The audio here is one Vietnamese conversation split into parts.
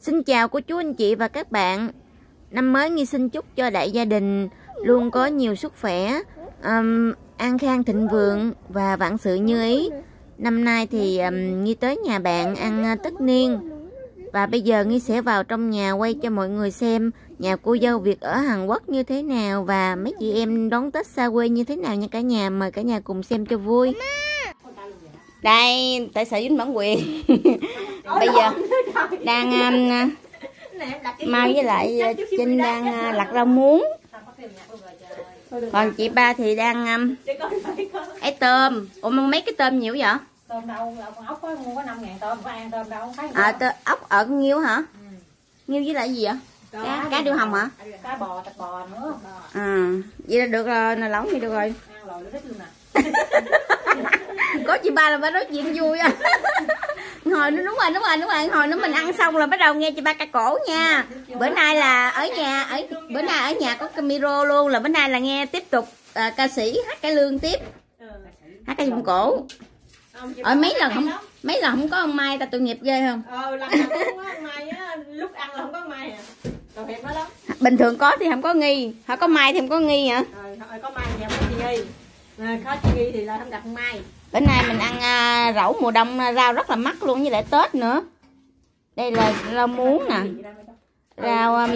Xin chào cô chú anh chị và các bạn. Năm mới Nghi xin chúc cho đại gia đình Luôn có nhiều sức khỏe um, An khang thịnh vượng Và vạn sự như ý. Năm nay thì um, Nghi tới nhà bạn ăn uh, tất niên. Và bây giờ Nghi sẽ vào trong nhà quay cho mọi người xem Nhà cô dâu Việt ở Hàn Quốc như thế nào Và mấy chị em đón Tết xa quê như thế nào nha cả nhà. Mời cả nhà cùng xem cho vui. Đây, tại sở dính bản quyền? Bây giờ đang um, Mau với lại Trinh đang uh, lặt rau muống. Còn chị ba thì đang um, ấy tôm. Ủa mấy cái tôm nhiều vậy? tôm đâu? Ốc có mua có năm ngàn tôm có ăn tôm đâu thấy À, ốc ở nhiêu hả? Nhiêu với lại gì vậy? Cá, cá điêu hồng hả? cá bò thịt bò nữa. À, vậy là được rồi, là lỏng thì được rồi. Ăn rồi nó thích luôn nè Có chị ba là ba nói chuyện vui à Hồi nó đúng rồi, đúng rồi, đúng rồi. Hồi nó mình ăn xong là bắt đầu nghe chị ba ca cổ nha. Bữa nay là ở nhà ở Bữa nay ở nhà có cái micro luôn Là bữa nay là nghe tiếp tục à, ca sĩ hát cái lương tiếp. Hát cái giọng cổ. Ở mấy lần không mấy lần không có ông Mai ta tội nghiệp ghê không? Ờ lần nào cũng có ăn mai á lúc ăn là không có mai à. Tội nghiệp nó lắm. Bình thường có thì không có nghi Họ có Mai thì không có nghi hả? Rồi có mai thì không có chị nghi. Rồi có chị nghi thì là không gặp mai Bữa nay mình ăn à, rau mùa đông à, rau rất là mắc luôn với lại Tết nữa. Đây là rau muống nè. Rau um,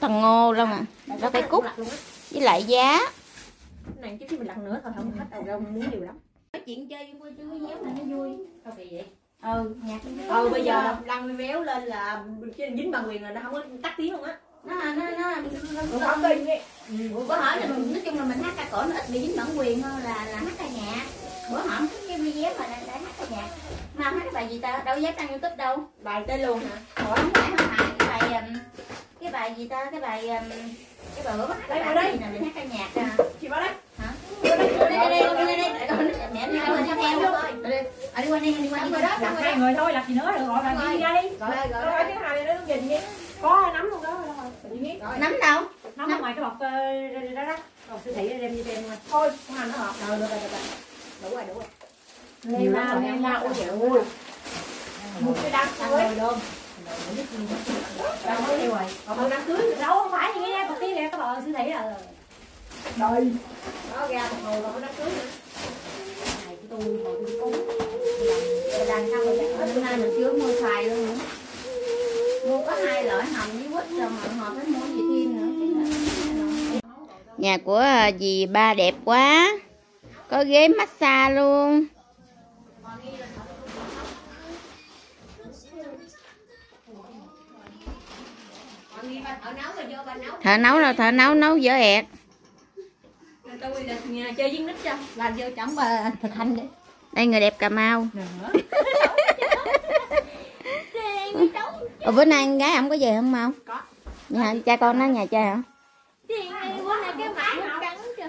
tầng ngô đâu nè. Rau cây cúc. Với lại giá. Này chứ mình lặn nữa thôi không hết đầu đâu muốn nhiều lắm. Nói chuyện chơi với chú với là nó vui. Sao kỳ vậy? Ừ, nhạc. Ừ bây giờ lăn véo lên là dính bằng quyền là nó không có tắt tiếng luôn á nó nó nó nó không kinh ấy. Bữa hỏi là mình nói chung là mình hát ca cổ nó ít bị dính bản quyền hơn là là hát ca nhạc. Bữa hỏi cái video mà đang hát ca nhạc. Mà hát cái bài gì ta? Đâu dám đăng youtube đâu. Bài tên luôn hả? Hỏi không phải không phải. Cái bài um, cái bài gì ta? Cái bài um, cái bài bữa hát cái Đây, bài đây. gì nào mình hát ca nhạc à? Chị báo đấy hả? Đây. Đây đây đây đây. Mẹ đi qua đi theo à đi qua đi đi qua đi qua đó hai người thôi làm gì nữa được gọi là đi ra đi gọi đây gọi đây thứ hai nó đứng nhìn vậy có nắm luôn đó rồi. Nắm đâu? Nắm ở ngoài cái bọc đó đó rồi siêu thị đem đi đem luôn thôi. Không hành nó hợp rồi được rồi được rồi. Đủ rồi đủ rồi. Lên la lên la ôi trời ơi. Một cái đám cưới. luôn? Rồi còn đám cưới đâu không phải như thế một tí nè các bạn siêu thị là đời đó ra một hồi rồi có đám cưới nữa. Này cái tôi hồi tôi cúng. Làm sao mà hôm nay mình chưa mua xài luôn nữa mua có hai loại hồng với quýt rồi mà họ phải mua gì thêm nữa nhà của à, dì ba đẹp quá có ghế massage luôn thợ nấu đâu thợ nấu nấu dở ẹt tôi là nhà chơi với nít cho làm vô chẳng mà thực hành đi đây người đẹp cà mau Ủa, bữa nay con gái không có về không mau có nhà cha con nó nhà chơi hả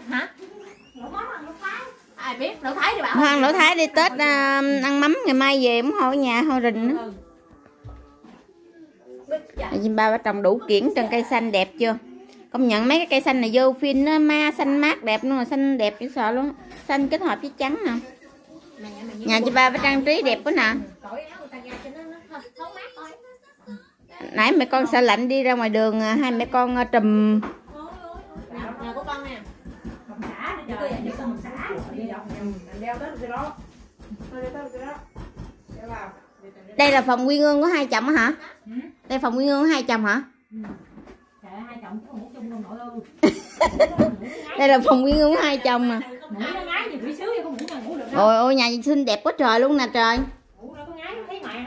hả ai biết đâu thấy đi bảo Hoàng Lỗ Thái đi Tết à, ăn mắm ngày mai về muốn hồi ở nhà hồi rình nữa. ừ. Dìm ba trồng đủ kiển trên cây xanh đẹp chưa? Công nhận mấy cái cây xanh này vô phim nó ma xanh mát đẹp luôn, xanh đẹp dễ sợ luôn. Xanh kết hợp với trắng nè. Nhà chị ba phải trang trí đẹp quá nè. Nãy mẹ con sợ lạnh đi ra ngoài đường à, hai mẹ con à, trùm Đây là phòng nguyên ương của hai chồng hả? Đây phòng nguyên ương của hai chồng hả? Đây là phòng nguyên ương của hai chồng mà. Ôi ôi nhà xinh đẹp quá trời luôn nè trời.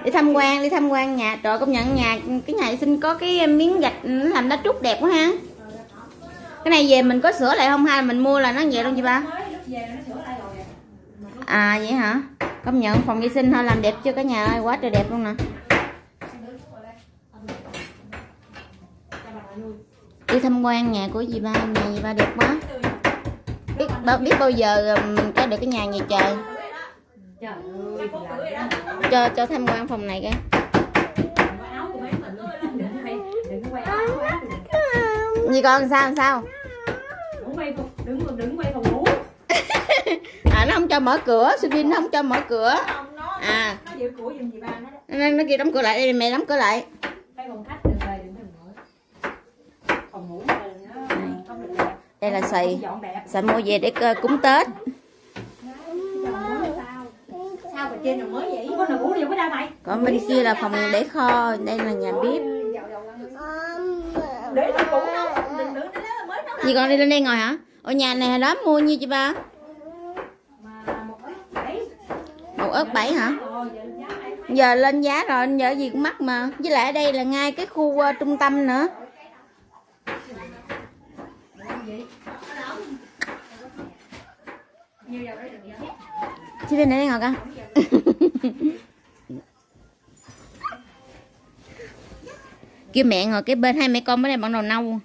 Đi tham quan đi tham quan nhà trời công nhận nhà cái nhà sinh có cái miếng gạch làm đá trúc đẹp quá ha. Cái này về mình có sửa lại không hay là mình mua là nó vậy luôn chị ba? Về à vậy hả? Công nhận phòng vệ sinh thôi làm đẹp chưa cả nhà ơi quá trời đẹp luôn nè. Đi tham quan nhà của dì ba nhà dì ba đẹp quá. Biết bao biết bao giờ mình có được cái nhà này trời cho cho tham quan phòng này cái. Gì con sao sao? Đừng quay phòng đừng đừng quay phòng ngủ. À nó không cho mở cửa Subin nó không cho mở cửa. À. nó nó đó. Nó, nó kêu đóng cửa lại đây mẹ đóng cửa lại. Đây cái phòng khách đừng về đừng ngủ phòng ngủ mà nó không được. Đẹp đây là đẹp xoài. mua về để cơ- cúng tết sao trên rồi mới vậy có nồi ngủ gì có ra mày? Còn bên kia là phòng để kho đây là nhà bếp. Để nó ngủ đâu đừng đừng nó mới nấu gì con đi lên đây ngồi hả? Ở nhà này hồi đó mua nhiêu chị ba? Một ớt bảy. Hả? Rồi giờ này lên giá rồi giờ gì cũng mắc mà. Với lại ở đây là ngay cái khu ờ, trung tâm nữa. Chị bên đây ngồi con kêu mẹ ngồi cái bên hai mẹ con bên đây bằng đầu nâu?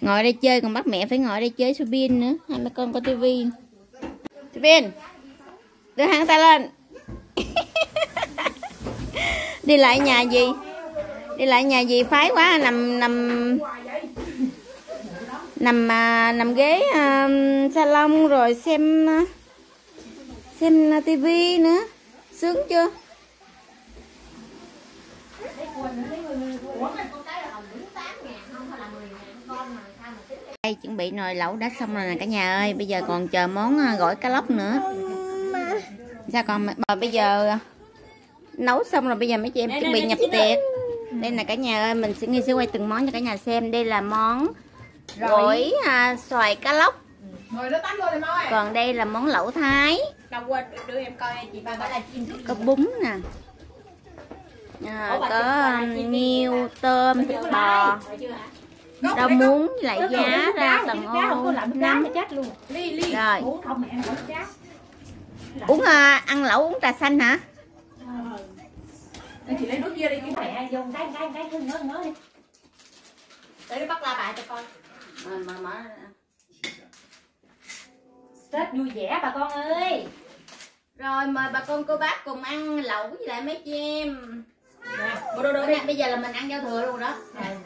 Ngồi đây chơi, còn bắt mẹ phải ngồi đây chơi subin nữa. Hai mẹ con có tivi. Subin, đưa hai tay lên. Đi lại nhà gì? Đi lại nhà gì? Phái quá, nằm nằm nằm à, nằm ghế à, salon rồi xem à, xem tivi nữa. Sướng chưa? Đây chuẩn bị nồi lẩu đã xong rồi nè cả nhà ơi. Bây giờ còn chờ món gỏi cá lóc nữa. Sao còn mà bây giờ nấu xong rồi bây giờ mấy chị em chuẩn bị nhập tiệc. đây. Là cả nhà ơi mình sẽ nghi sẽ quay từng món cho cả nhà xem. Đây là món gỏi à, xoài cá lóc. Còn đây là món lẩu thái. Đâu quên đưa em coi chị ba bảo là chim có bún nè. À, có nghêu tôm bò. rau muống lại giá ra tầng ô nấm chết luôn. Ly ly. Rồi. uống à, ăn lẩu uống trà xanh hả? Chị lấy nước kia đi kiếm mẹ vô cái cái cái ngớ ngớ đi. Để bắt la bài cho coi mà, mà, mà. tết vui vẻ bà con ơi. Rồi mời bà con cô bác cùng ăn lẩu với lại mấy chị em. Nè bộ đồ đồ nay, bây giờ là mình ăn giao thừa luôn đó.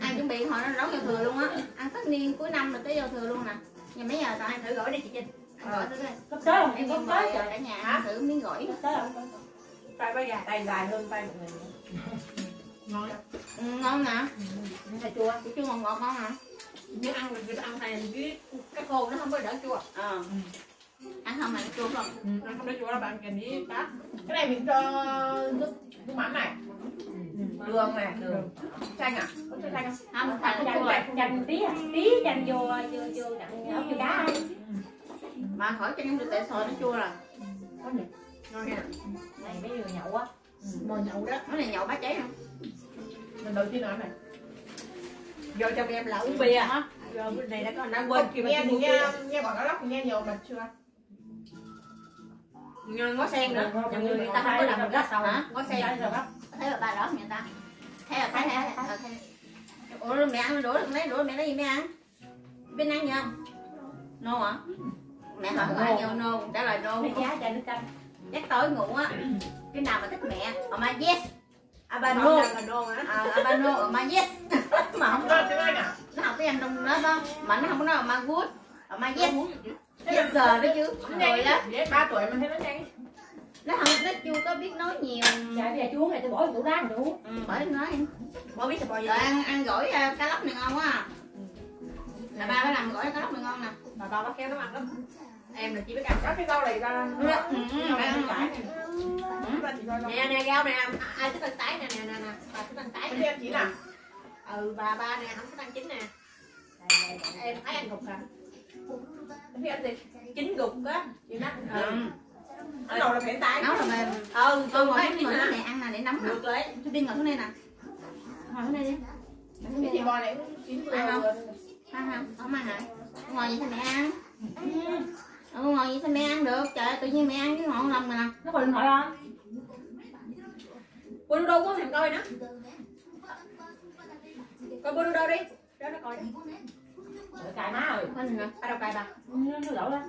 Ăn chuẩn bị họ nó nấu giao thừa luôn á. Ăn tất niên cuối năm rồi tới giao thừa luôn nè. Nhà mấy giờ tao ăn thử gỏi đi chị Trinh. Coi. Cấp tới không? Em cấp tới cả nhà ăn thử miếng gỏi cấp tới không? Tay bây giờ tay dài hơn tay một người. Ngon. Ừ, ngon nè. Phải chua? Củ chua ngọt ngọt ngon hả nhưng ăn mình ăn này với cái khô nó không có đỡ chua. Ờ ăn không mà nó chua không? Ừ, ăn không đỡ chua là bạn kèm với cá. Cái này mình cho nước nước mắm này. Đường này đường. Chanh à? Có cho chanh không? Không phải nó chua chanh chanh tí à? Tí chanh vô vô vô đặng ốc vô đá. Mà khỏi cho những được tại sòi nó chua rồi. Có nhỉ ngon nha. Này mấy người nhậu á mồi nhậu đó. Nó này nhậu bá cháy không? Lần đầu tiên nói này vô cho em là uống bia. hả? Bên này đã có đang quên kìa nghe nghe nghe bọn nó lóc nghe nhiều mà chưa? Nghe ngó sen nữa. Nhà người người ta không có làm được đó. hả? Ngó sen. Rồi thấy bà bà đó người ta? Thấy rồi thấy thấy ủa rồi mẹ ăn đũa được lấy đũa mẹ lấy gì mẹ ăn? Bên ăn gì không? Nô hả? Mẹ hỏi có vô nô trả lời nô mấy giá cho nước canh chắc tối ngủ á. Cái nào mà thích mẹ ở mà yes. Là bà nô. ở mà yes mà không Nô có tiếng Anh anh trong lớp đó mà nó không có nói ở mà good ở mà yes yes giờ đó chứ. Rồi đó ba tuổi mình thấy nó nhanh nó không nó chưa có biết nói nhiều. Dạ bây giờ chú này tôi bỏ tủ đá rồi uống ừ, bởi nói em Bỏ biết là bỏ gì rồi ăn ăn gỏi à, cá lóc này ngon quá à. là ba phải làm gỏi cá lóc này ngon nè. Bà ba bắt kéo nó ăn lắm. Em là chỉ biết ăn có cái rau này ra. Ừ, ừ, ăn này Nè nè rau nè Ai thích ăn tái nè nè nè nè. Bà thích ăn tái nè. chỉ nè Ừ bà ba nè không thích ăn chín nè Em thấy ăn gục hả? Biết ăn gì Chín gục á Chị nói. Ừ. Nó đầu là phải tái nấu là mềm. Ừ con ngồi thấy xuống ngồi này ăn nè để nóng nè Được lấy chú đi ngồi xuống đây nè. Ngồi xuống đây đi. Cái đi. bò này cũng chín Ăn không? rồi ăn không? Không ăn hả? Ngồi vậy sao mẹ ăn? Ừ, ngồi vậy sao mẹ ăn được? Trời ơi, tự nhiên mẹ ăn cái ngọn lòng mà nè. Nó còn điện thoại không? Bố đâu có thèm coi nữa Coi bố đâu đi Đó nó coi Trời cài má ơi Quên nè Ai đâu cài bà. Nó nó lỗ đó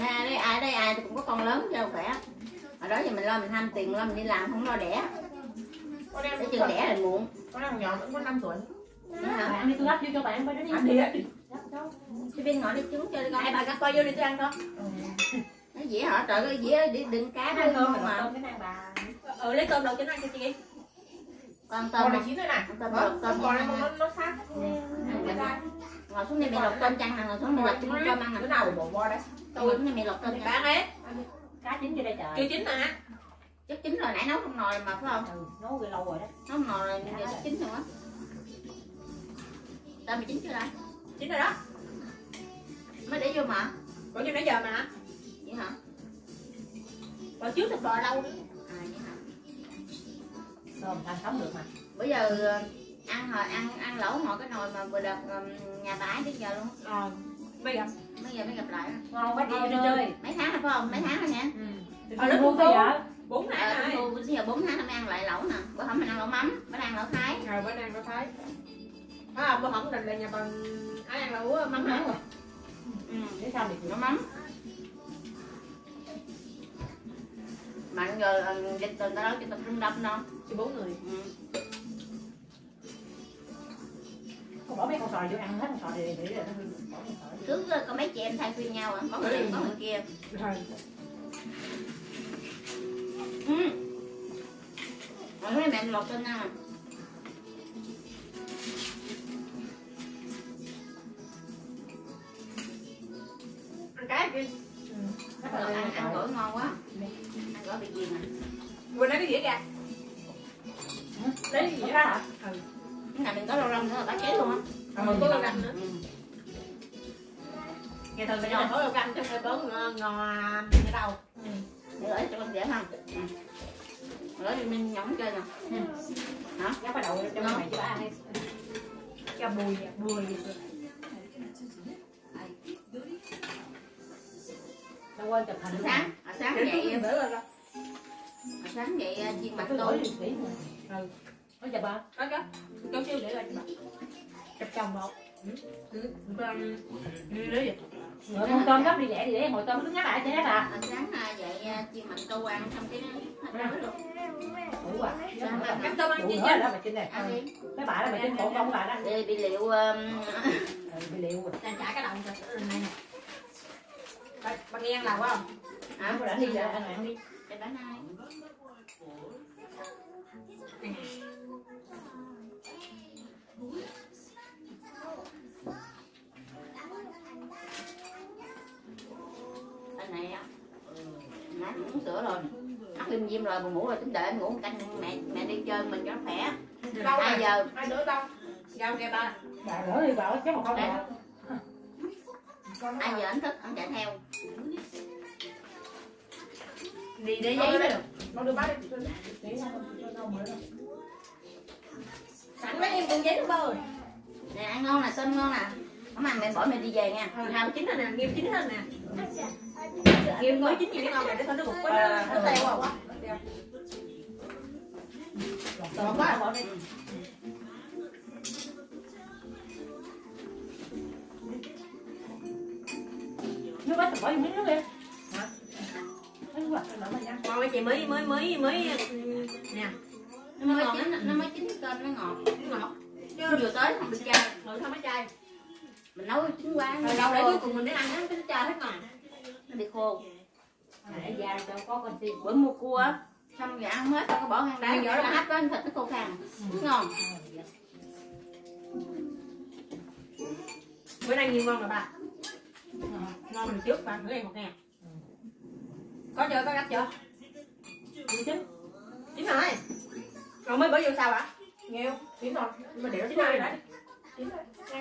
nè đây ai đây ai thì cũng có con lớn cho khỏe. Hồi đó giờ mình lo mình ham tiền lo mình đi làm không lo đẻ. Để chừng đẻ là muộn. Con em nhỏ vẫn có 5 tuổi. Hả? Bạn đi tôi lắp vô cho bạn bên đó đi. Ăn đi. Á Chị bên ngồi đi trứng cho đi con. Hai bà cắt coi vô đi tôi ăn không? Nó dĩa hả? Trời ơi dĩa đi đựng cá thôi cơm không mà. bà. Ừ lấy cơm đầu cho nó ăn cho chị. Con tôm này chín thôi nè. Đó, lột tôm còn này nó nó sát. Ngồi xuống đây mẹ lột tôm chăn nè Ngồi xuống mẹ lột trứng tôm ăn Bữa nè nào bộ bo đấy. Ngồi xuống đây mẹ lột tôm ăn hết. cá chín chưa đây trời Chưa chín mà. Chắc chín rồi nãy nấu trong nồi mà phải không? ừ, nấu lâu rồi đó Nấu nồi rồi giờ chắc chín rồi á Tôm mày chín chưa đây? Chín rồi đó. Mới để vô mà Còn như nãy giờ mà. Vậy hả? Còn trước thịt bò lâu nữa. Vậy tôm ăn sống được mà Bây giờ ờ, ăn hồi ăn ăn lẩu mọi cái nồi mà vừa đợt ờ, nhà bà ấy đến giờ luôn Ờ. Bây giờ. Mấy giờ mới gặp lại ngon quá Đi chơi. Mấy tháng rồi phải không? Mấy tháng rồi nha Ừ. Ờ, Ờ, mua cũng bây tốt. giờ Bốn Ờ, tháng rồi. thu bây giờ 4 tháng mới ăn lại lẩu nè Bữa hôm mình ăn lẩu mắm, bữa nay ăn lẩu thái Rồi bữa nay có thấy. À, bữa hổng định là nhà bằng ai ăn lẩu mắm hả? Ừ, để sao được lẩu mắm Mà giờ ờ, dịch từ ta đó cho tập trung đông đâu Chỉ bốn người. ừ. không bỏ mấy con sòi vô ăn hết con sòi để để nó bỏ con sòi. Cứ ờ, có mấy chị em thay phiên nhau à Có người này, có người kia Rồi. ừ. Nay mẹ lột lên nè Ăn cái kia. Là ăn, ăn gỏi ngon quá Gỏi bị gì mà Vừa nãy cái dĩa kìa. Lấy cái dĩa. cá hả Ừ. Cái này mình có rau răm nữa là bá chế luôn á Còn có rau răm nữa. ừ. Ngày thường mình cho có rau răm chứ phải bớt ngon ngon như đâu. Để gửi cho con dễ không? Ừ. Gửi thì mình nhõng chơi nè chắc bắt đầu cho mày cho ăn đi Cho bùi bùi. đâu quên chụp hình Sáng, à, sáng tôi bữa rồi. Sáng dậy à, chiên kỹ mà Ừ. có chụp không Có chứ. Cháu siêu để lại cho. Chụp chồng một. Ừ. Con như thế vậy. rồi con tôm gấp đi lẹ đi để hồi tôm cứ ngắt lại cho nó à à, sáng à, chiên bạch tôm ăn xong cái đủ à Cắt tôm ăn chi chứ. đó mà trên này đi mấy bà đó mà trên cổ con bà đó để bị liệu um, Ừ, bị liệu rồi Đang trả cái đồng rồi. Ừ, này nè. Bà, bà nghe ăn làm quá không? à, đã đi rồi ăn đi để bánh ai anh này á. Nó cũng uống sữa rồi. Mắt liêm diêm rồi buồn ngủ rồi tính đợi anh ngủ một canh mẹ mẹ đi chơi mình cho nó khỏe. Đâu hai giờ. Hai đứa đâu? Giao nghe ba. bà lỡ đi bảo chắc một con Đây. bà. Con hai giờ anh thức? Anh chạy theo. Đi để giấy mới Con đưa bác đi. Không cho đâu mới. Sẵn lấy em con giấy nó bơ. nè ăn ngon nè tôm ngon nè không ăn mẹ bỏ mẹ đi về nha Ừ, hào chín rồi nè, nghiêm chín rồi nè. Nghiêm mới chín gì cái ngon này để thôi nó bục quá. Nó teo quá. tôm quá bỏ đi nước bát bỏ miếng nước đi Ngon chị mới mới mới mới nè, nó mới chín nó mới chín tôm nó ngọt nó ngọt. chứ vừa tới không được chai Thử thôi mấy chai. mình nấu chín quá Rồi nó đâu để cuối cùng mình để ăn nó cái chai hết rồi. nó bị khô để ra cho có con tim bữa mua cua xong rồi ăn hết xong có bỏ hang đá nó vỏ đó hấp lên thịt nó khô khan ngon Bữa nay nhiều ngon rồi bà. Ngon mình trước bà thử em một nè. Có chưa? Có gấp chưa? chín Chín rồi. Rồi mới bỏ vô sao ạ? Nghêu, chín rồi. Nhưng mà để nó chín rồi đấy. Chín rồi. Nè.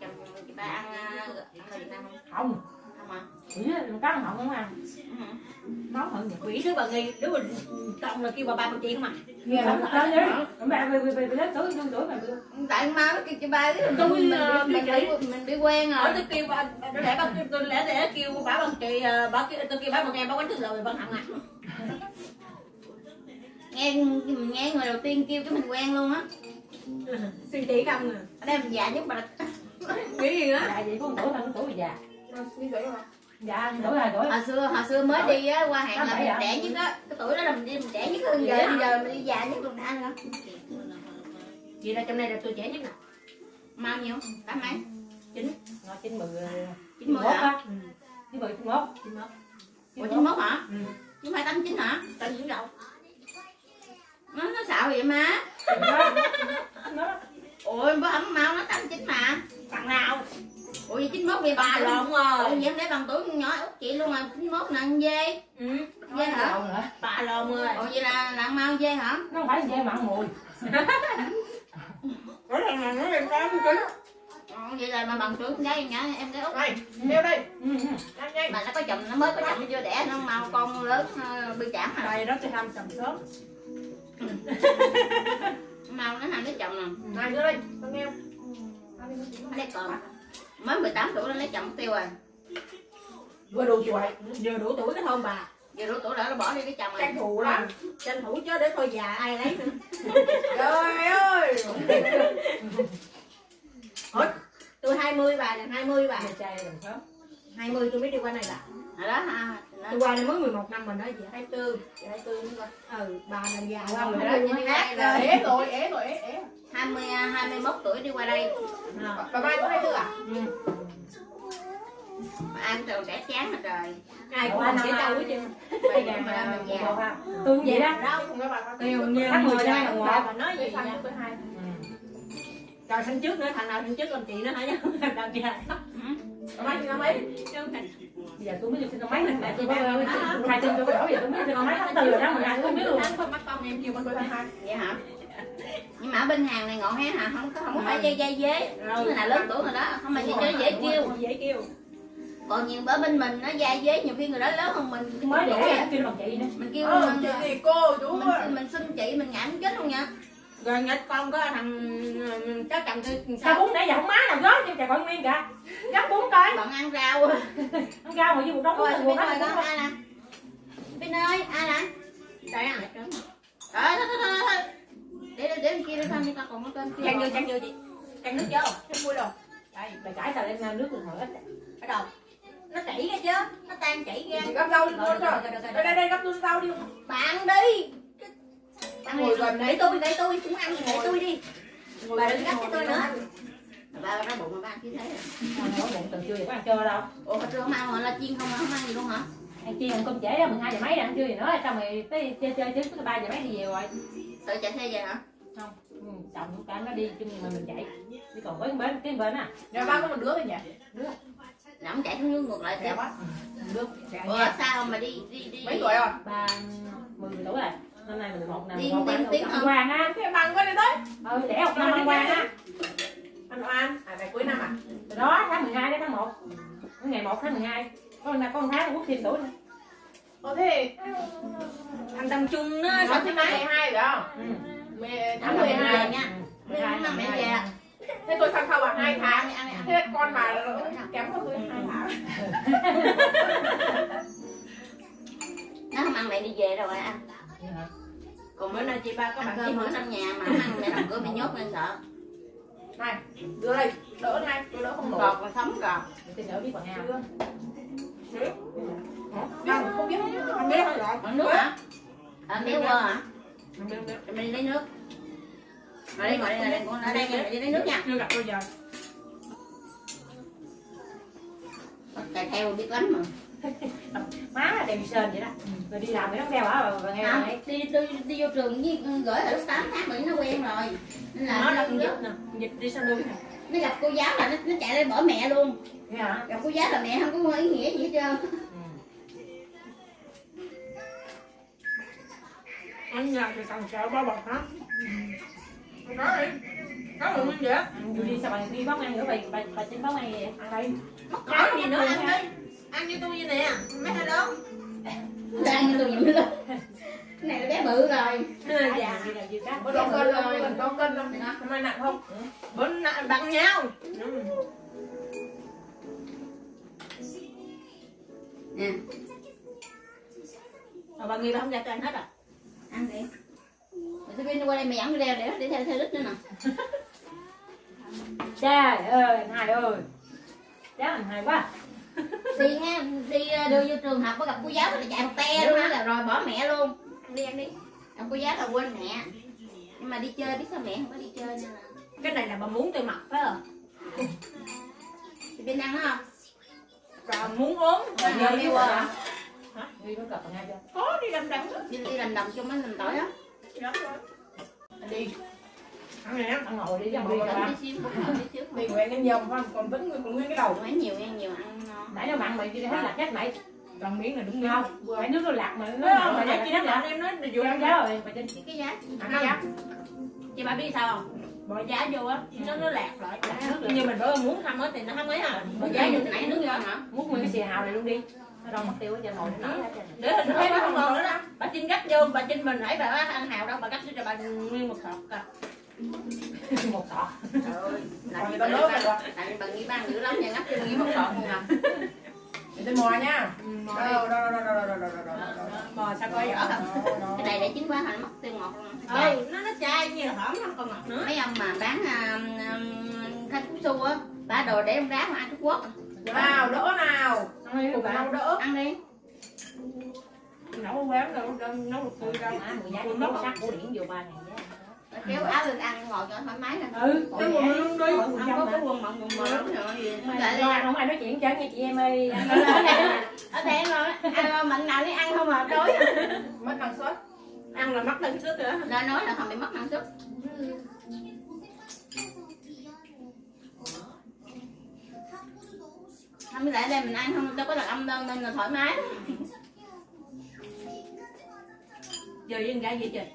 chồng chị ba ăn à, ăn Việt Nam không không không à chỉ cá họng không ăn nấu hơn vậy Quỷ đứa bà nghi, đứa bà tông là kêu bà ba bà chị không à. nghe lắm đó đi. Mẹ về về về về tuổi lớn tuổi mà tại má nó kêu chị ba cái Tôi, mình, ờ, mình, bị mình bị quen Ở rồi tôi kêu bà, tôi lẽ bà tôi lẽ để kêu bà bằng chị, ờ, bà kêu tôi kêu bà bằng nghe bà quánh thức rồi bà hẳn à. nghe mình nghe người đầu tiên kêu cái mình quen luôn á. Suy chị không à. ở đây mình già nhất bà Nghĩ gì á? dạ vậy có một tuổi hơn tuổi già. Suy nghĩ mà. Dạ tuổi hai tuổi hồi xưa hồi xưa mới đi á qua hẹn là mình trẻ nhất á. Cái tuổi đó là mình đi mình trẻ nhất hơn giờ bây giờ mình đi già nhất luôn anh nữa. Vậy là trong này là tôi trẻ nhất nè. mau nhiêu tám mấy? Chín. Nó chín mười chín mươi hả? Ừ. chín mười chín mốt. Ủa chín mốt hả? Ừ. chứ phải tám chín hả? Tám chín đâu nó nó xạo vậy má. Ủa bữa ấm mau nó tám chín mà. Thằng nào ủa vậy chín mốt đi bà bà lộn ủa rồi vậy em lấy bằng tuổi con nhỏ út chị luôn à. Chín mốt là ăn dê. Ừ. dê hả? Bà lộn rồi. Ủa vậy là là ăn mau dê hả? Nó không phải dê mà ăn mùi. Ủa thằng nào nó em tám chín Ờ, vậy là mà bằng tuổi con gái nhỏ em cái út. Này đeo đây. Ừ, ừ. nhanh nhanh. Mà nó có chồng nó mới có chồng chưa đẻ nó mau con lớn uh, bị chạm mà đây đó thì ham chồng sớm. Mau nó làm lấy chồng nè này đưa đây con nghe nó lấy còn mới 18 tuổi nó lấy chồng tiêu rồi vừa đủ tuổi vừa đủ tuổi cái thôn bà. Giờ đủ tuổi đã nó bỏ đi cái chồng rồi tranh thủ lắm. Tranh thủ chứ để thôi già ai lấy nữa. Trời ơi. Tôi 20 bà là 20 bà. Dê chay làm sớm 20 tôi mới đi qua này là ở đó ha tôi qua đây mới 11 năm mình đó chị 24 chị 24 mới qua ừ bà là già Wow, rồi đó đó, chị hát rồi. ế rồi ế rồi ế ế 20 21 tuổi đi qua đây bà mai có 24 à mà ăn trời trẻ chán rồi trời ai cũng tao chứ bây giờ mà mình già tôi cũng vậy đó đâu không nghe bà con Tiêu như tháng 10 mười bà ngoài. bà nói gì nha hai. rồi sinh trước nữa thằng nào sinh trước làm chị nữa hả nha làm chị mai sinh năm mấy giờ tôi mới được mấy mình mẹ tôi có hai chân tôi đổi giờ tôi mới năm mấy tháng tư rồi tháng mười hai tôi không biết luôn. Mắt con em kêu con tôi hai. Vậy hả? Nhưng mà ở bên hàng này ngọn hé hả? Không có không có phải dây dây dế. Chứ là lớn tuổi rồi đó. Không phải dây dế dễ kêu. dễ kêu. Còn nhiều ở bên mình nó dây dế nhiều khi người đó lớn hơn mình. Mới để kêu bằng chị nữa. Mình kêu ờ mình, chị thì cô chú mình, mình xưng chị mình muốn chết luôn nha rồi nghịch con có thằng cháu chồng tôi sao bún nãy giờ không má nào gói cho chả gọi nguyên cả gắp bún coi. Bạn ăn rau ăn rau mà với một đống bún ơi hết con ai nè? Bên ơi ai nè? Trời ơi trời thôi thôi thôi thôi để để để kia đi thôi đi con còn có tên kia chăn vô chăn vô chị. Chăn nước vô chăn vui rồi đây bà chải xà lên nước rồi. Ít ở đâu nó chảy ra chứ. Nó tan chảy ra. Gấp rau đi con cho. đây đây gấp tôi rau đi. Bạn đi ăn ngồi gần để tôi để tôi cũng ăn để tôi đi. Bà đừng gấp cho tôi nữa. Bà ra bụng mà ăn như thế Ăn nói bụng từ chưa giờ có ăn trưa đâu. Ủa hồi trưa không ăn mà là chiên không mà không ăn gì luôn hả? Ăn chi ăn cơm trễ đó 12 giờ mấy ăn chưa gì nữa? Xong rồi tới chơi chơi tới ba giờ mấy đi về rồi. Tự chạy xe về hả? Không ừ, chồng cả nó đi chung mà mình chạy. Đi còn với bên cái bên á rồi ba có một đứa thôi nhỉ? Là không chạy xuống nước ngược lại kìa. quá. Đứa. Ủa sao không mà đi đi đi? Mấy tuổi rồi? Ba mười tuổi rồi năm nay mười một Điên, một ăn không? quang á. Thế bằng qua đây tới. Ừ đẻ một năm ăn quang á. Anh oan à này cuối năm à? Từ đó tháng 12 đến tháng 1 ngày 1 tháng 12 có có một tháng quốc thêm tuổi nữa. Ồ thế Anh Tâm Trung nó Nói sáu thứ thứ mấy? hai rồi không? ừ. Mẹ tháng tháng 12 12 nha. Mười hai năm mẹ mười về hai. Thế tôi sang sau à hai tháng. ăn ăn Thế con bà kém hơn tôi hai tháng. Nó không ăn lại đi về rồi ăn Vậy hả? Còn bữa nay chị ba có ăn bạn cơm ở trong nhà mà ăn mẹ đóng cửa bị nhốt nên sợ. Này, đưa đây, đỡ này, tôi đỡ không nổi còn còn sống còn Để tôi đỡ biết bằng nào Không, không biết, không biết. Rồi còn nước hả? à, hả? biết, không biết Em đi lấy nước. Ngồi đây ngồi đây ngồi đây con ở đây nha đi lấy nước nha. Chưa gặp bao giờ. Chạy theo biết lắm mà má là đèn sền vậy đó. Rồi đi làm cái đóng đeo hả và nghe không này đi đi đi vô trường với gửi ở lúc 8 tháng rồi nó quen rồi. Nên là Nó nó, dịch nè, dịch đi sang luôn nó gặp cô giáo là nó, nó chạy lên bỏ mẹ luôn. Hả? Gặp cô giáo là mẹ không có ý nghĩa gì hết trơn. Anh nhà thì cần sợ bao bọc? Không có đi. Có rồi nguyên vậy ăn vui đi sao bà đi bóc ăn nữa bà bà bà chính bóc ăn vậy? Ăn đây Mất cỡ gì nữa ăn đi Ăn như tôi như nè, mấy hai lớn đang như tôi nhìn lên cái này là bé bự rồi. Dạ Bữa đo cân rồi, mình đo cân không? Hôm nay nặng không? Bữa nặng bằng nhau. Nè. Mà bà nghĩ bà không dạy cho anh hết à? ăn đi. Tôi bên qua đây mày dẫn đi đeo để để theo theo đít nữa nè. Trời ơi hai ơi. Anh hai quá đi ha đi đưa vô trường học có gặp cô giáo là chạy một te luôn á. Là rồi bỏ mẹ luôn. Ăn đi ăn đi. Gặp cô giáo là quên mẹ. Nhưng mà đi chơi biết sao mẹ không có đi chơi là Cái này là bà muốn tôi mặc phải không? Vinh ăn nó không? Và muốn ốm Mà giờ yêu yêu à? à đi nó cặp ngay chưa? Có đi đó Vinh đi làm đồng chung với làm tỏi á. Đi Ăn này ăn ngồi đi bút ngồi tí xíu Đi nguyện cái nhiều không? Còn nguyên- còn nguyên cái đầu. Mấy nhiều ăn nhiều ăn ngon. Nãy nó mặn mày đi thấy lạc nhất mày. Còn miếng là đúng không không? mày nước nó lạc mà nó không, mà mặn nhắc mày chị nó nó lạc em nói vừa ăn ăn giá rồi mày trên Cái giá Ăn giá. Chị bà biết sao không? Bỏ giá vô á Nó nó lạc lại Nhưng mình phải muốn thăm á thì nó không ấy à. Bà giá vô nãy nước vô. Hả? múc nguyên cái xì hào này luôn đi. Nó đâu mất tiêu hết trơn ngồi nó. Hết Để hình thấy nó không ngon nữa đó. Bà Trinh gắt vô, bà Trinh mình nãy bà ăn hào đâu Bà gắt cho bà nguyên một hộp cả một sọ trời ơi làm gì bằng nước rồi làm gì bằng nghĩ ban dữ lắm nha ngắt cho nghĩ một sọ không à? Để tôi mò nha. Ừ, mò đi. đâu đâu đâu đâu đâu đâu mò sao coi rõ cái này để chứng quá thành mất tiêu một luôn. Ừ nó nó chai nhiều hổm không còn ngọt nữa. Mấy ông mà bán à, khanh cúc su á ba đồ để ông đá hoa trung quốc. Nào đỡ nào. Cùng nhau đỡ ăn đi. Nấu quán đâu nấu được tươi ra mà mùi giá của nó sắc của điển vừa ba ngày kéo áo lên ăn ngồi cho thoải mái nè. Ừ Cái quần luôn đi. Trong có cái quần mộng quần rồi. Lo không? Ai nói chuyện chứ nha chị em ơi. Ăn ở đây ở đây rồi. Ăn mạnh nào đi ăn không mà đói Mất năng suất. Ăn là mất năng suất nữa đã nói là không bị mất năng suất. Không với lại đây mình ăn không? Đâu có là âm đơn nên là thoải mái. Giờ với con gái gì trời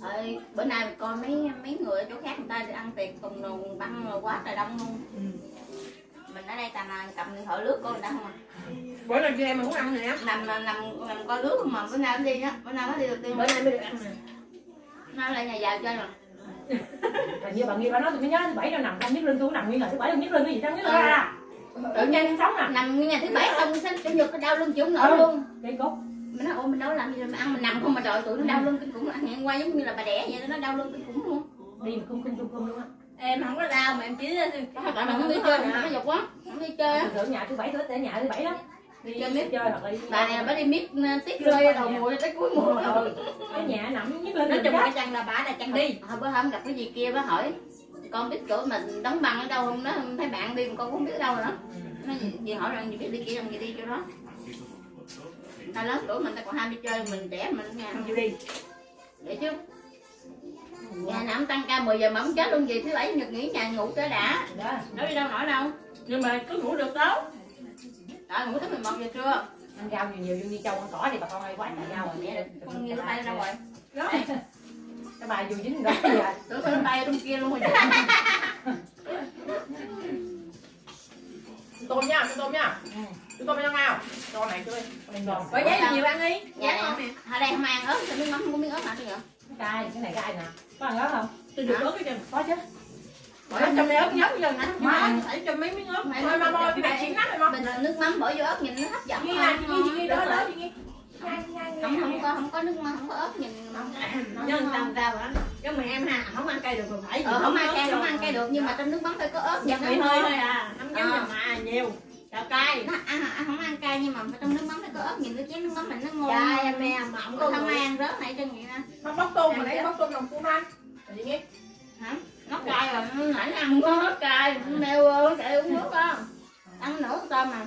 Ơi, bữa nay mình coi mấy mấy người ở chỗ khác người ta đi ăn tiệc cùng đồ băng rồi quá trời đông luôn. Mình ở đây toàn là cầm điện thoại lướt của người ta không à. Bữa nào chị em muốn ăn nè nằm nằm nằm nằm coi lướt không mà bữa nay mới đi á bữa nay mới đi được tiên Bữa nay mới được ăn nè. Nay lại nhà giàu chơi Hình như bạn nghe bà nói tôi mới nhớ thứ bảy đâu nằm trong nhất lưng tôi nằm nguyên là thứ bảy đâu nhất lưng cái gì trong nhất lưng à tự nhiên sống nè. Nằm nguyên ngày thứ bảy xong sáng chủ nhật đau lưng chịu không nổi Ừ. luôn? Cái cốt mình nói ôi mình đâu làm gì rồi mà ăn mình nằm không mà trời tụi nó đau lưng kinh khủng. Ăn hôm qua giống như là bà đẻ vậy nó đau lưng kinh khủng luôn. Đi mà cung cung cung cung luôn á. Em không có đau mà em chỉ tại mình không đi chơi nó dục quá không đi chơi á. Thường nhà thứ bảy tôi ở nhà thứ bảy đó. Đi Chơi miết. chơi hoặc là đi bà này bà đi miết tiết rơi đầu mùa tới cuối mùa. Ừ cái nhà nằm nhất lên Nói chung cái chăn là bả là chăn đi. Hồi bữa hôm gặp cái gì kia bà hỏi con biết chỗ mình đóng băng ở đâu không nó thấy bạn đi mà con cũng không biết đâu nữa. Nó gì, hỏi rằng gì biết đi kia làm gì đi chỗ đó ta lớn tuổi mình ta còn ham đi chơi mình trẻ mình nhà Không chịu đi vậy chứ nhà nào tăng ca 10 giờ mà không chết luôn gì thứ bảy nhật nghỉ nhà ngủ cho đã đó đâu đi đâu nổi đâu Nhưng mà cứ ngủ được tốt rồi ngủ tới 11 giờ trưa ăn rau nhiều nhiều vô đi châu ăn cỏ thì bà con ơi quá trời rau rồi mẹ con như tay đâu rồi Đó cái bà vô dính rồi tưởng con tay trong kia luôn rồi Tôm nha, cho tôm nha Ừ. Cho tôm cho nào Con này chơi mình giòn Có giấy nhiều ăn đi nhà này ở đây không ăn ớt thì miếng mắm không có miếng ớt nào đi nữa cay cái này cay nè. Có ăn ớt không? Tôi được ớt cái chân. Có chứ. Bỏ trong này ớt nhóc giờ nè Má. Phải cho mấy miếng ớt. Mày Thôi mà nói mò cái này chín lắm rồi bình nước mắm bỏ vô ớt nhìn nó hấp dẫn Chị Nghi hơn. nè, chị chị chị Nghi. Không không có không có nước mắm không có ớt nhìn nó Nhân ngon. tầm tao á Chứ mà em ha, không ăn cay được rồi phải ờ, không ăn cay không ăn cay được nhưng mà trong nước mắm phải có ớt vị nó hơi ngon. thôi à. Không giống Ờ. mà nhiều Cay? Nó ăn, ăn không ăn cay nhưng mà trong nước mắm phải có ớt nhìn cái chén nước mắm mình nó ngon Cay em nè, mà không có không ăn rớt này vậy nè Nó bóc tôm mà nãy bóc tôm lòng cuốn ăn Chị Nghi hả? Nó cay rồi nó nãy nó ăn không có hết cay nêu ơi chạy uống nước á ăn nửa con tôm mà.